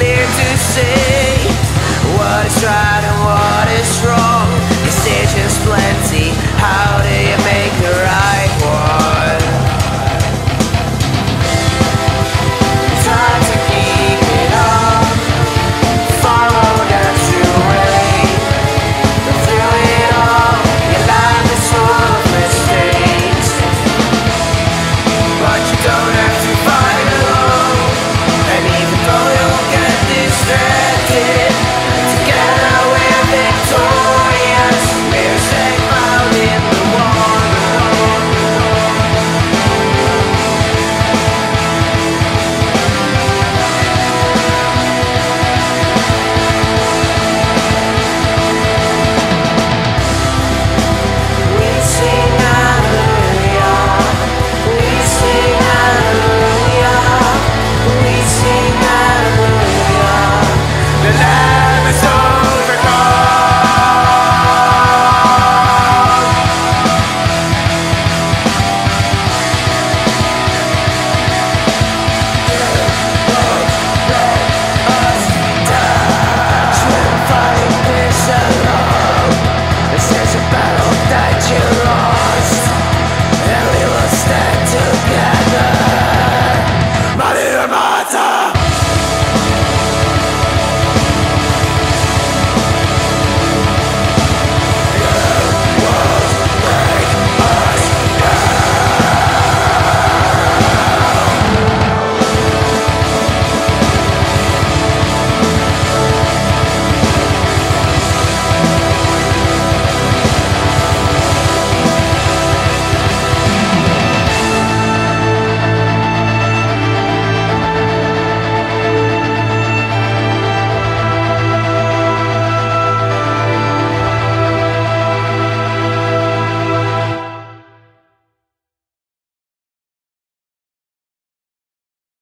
clear to see what is right.